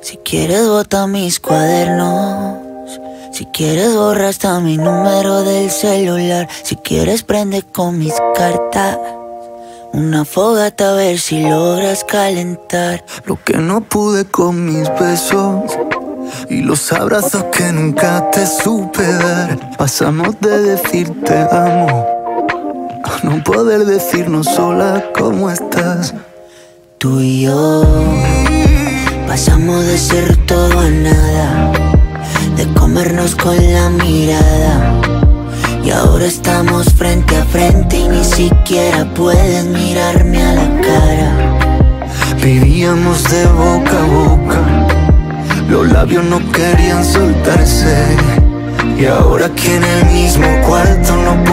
Si quieres bota mis cuadernos. Si quieres borra hasta mi número del celular. Si quieres prende con mis cartas. Una fogata a ver si logras calentar. Lo que no pude con mis besos y los abrazos que nunca te supe dar. Pasamos de decirte amo a no poder decirnos sola cómo estás. Tú y yo pasamos de ser todo a nada, de comernos con la mirada. Y ahora estamos frente a frente y ni siquiera puedes mirarme a la cara. Vivíamos de boca a boca los labios no querían soltarse. Y ahora aquí en el mismo cuarto no